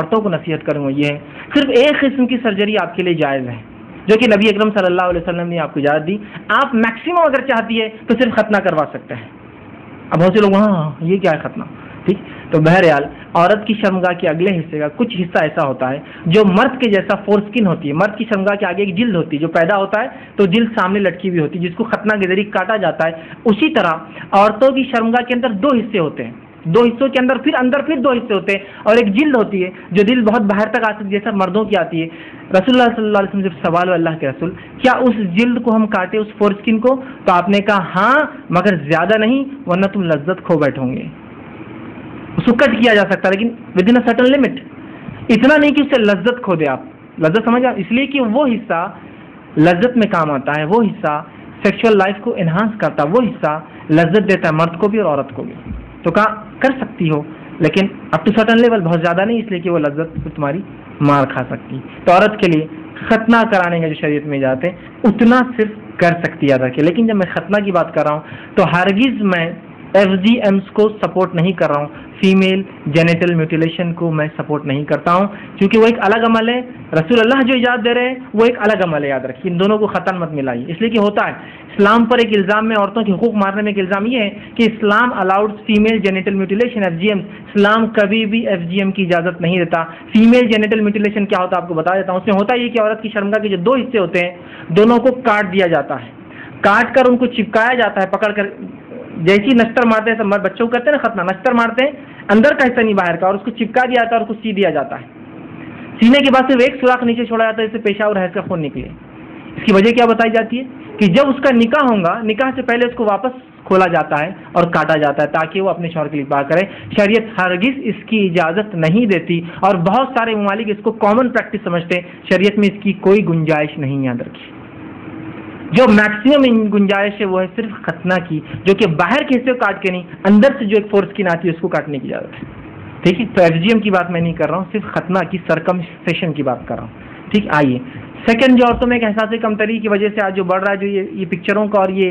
औरतों को नसीहत करूँगा ये है। सिर्फ़ एक किस्म की सर्जरी आपके लिए जायज़ है जो कि नबी अकरम सल्लल्लाहु अलैहि वसल्लम ने आपको इजाज़त दी। आप मैक्सिमम अगर चाहती है तो सिर्फ़ खतना करवा सकते हैं। अब बहुत से लोग हाँ, हाँ ये क्या है खतना? ठीक? तो बहरहाल औरत की शर्मगा के अगले हिस्से का कुछ हिस्सा ऐसा होता है जो मर्द के जैसा फोरस्किन होती है। मर्द की शर्मगा के आगे एक जिल्द होती है जो पैदा होता है तो जिल्द सामने लटकी हुई होती है जिसको खतना के ज़रिए काटा जाता है। उसी तरह औरतों की शर्मगा के अंदर दो हिस्से होते हैं। दो हिस्सों के अंदर, फिर अंदर, फिर दो हिस्से होते हैं और एक जिल्द होती है, जो दिल बहुत बाहर तक आती है, जैसा मर्दों की आती है। रसुल्ला वसल्लम जब सवाल अल्लाह के रसूल, क्या उस जिल्द को हम काटे, उस फोर स्किन को? तो आपने कहा हाँ मगर ज़्यादा नहीं, वरना तुम लज्जत खो बैठोगे उसको कट किया जा सकता है, लेकिन within a certain limit इतना नहीं कि उससे लज्जत खो दे आप। लज्जत समझ आप इसलिए कि वो हिस्सा लज्जत में काम आता है, वो हिस्सा सेक्सुअल लाइफ को एनहांस करता है, वो हिस्सा लज्जत देता है मर्द को भी और औरत को भी। तो कहा कर सकती हो? लेकिन अप टू सर्टन लेवल बहुत ज़्यादा नहीं, इसलिए कि वो लज्जत तुम्हारी मार खा सकती। तो औरत के लिए खतना कराने का जो शरीयत में जाते उतना सिर्फ़ कर सकती है के। लेकिन जब मैं खतना की बात कर रहा हूँ तो हरगिज़ मैं एफ़ जी एम्स को सपोर्ट नहीं कर रहा हूँ। फीमेल जेनेटल म्यूटिलेशन को मैं सपोर्ट नहीं करता हूँ। क्योंकि वो एक अलग अमल है। रसूल अल्लाह जो इजाज़त दे रहे हैं, वो एक अलग अमल है, याद रखिए। इन दोनों को ख़तन मत मिलाइए। इसलिए कि होता है इस्लाम पर एक इल्ज़ाम में औरतों के हकूक मारने में एक इल्ज़ाम ये है कि इस्लाम allowed female genital mutilation F G M इस्लाम कभी भी एफ़ जी एम की इजाज़त नहीं देता। फीमेल जेनेटल म्यूटिलेशन क्या होता है आपको बता देता हूँ। उसमें होता ये कि औरत की शर्मगा के जो दो हिस्से होते हैं, दोनों को काट दिया जाता है। काट कर उनको चिपकाया जाता है, पकड़ कर जैसी नश्तर मारते हैं सब बच्चों को करते हैं ना खतना नश्तर मारते हैं, अंदर का हिस्सा नहीं बाहर का, और उसको चिपका दिया जाता है और उसको सी दिया जाता है। सीने के बाद सिर्फ़ एक सुराख नीचे छोड़ा जाता है जिससे पेशा और हैज़ का खून निकले। इसकी वजह क्या बताई जाती है? कि जब उसका निकाह होगा, निकाह से पहले उसको वापस खोला जाता है और काटा जाता है ताकि वो अपने शौर के लिए करे। शरीयत हरगिज इसकी इजाज़त नहीं देती और बहुत सारे ममालिक इसको कॉमन प्रैक्टिस समझते हैं। शरीयत में इसकी कोई गुंजाइश नहीं याद रखी। जो मैक्सिमम गुंजाइश है, वो है सिर्फ़ खतना की, जो कि बाहर के हिस्से को काट के नहीं, अंदर से जो एक फोर्स की आती है, उसको काटने की इजाज़त है। ठीक है तो एफ़ की बात मैं नहीं कर रहा हूँ, सिर्फ़ खतना की सरकम की बात कर रहा हूँ। ठीक, आइए। सेकंड जो औरतों में एक एहसास कमतरी की वजह से आज जो बढ़ रहा है जो ये ये पिक्चरों का और ये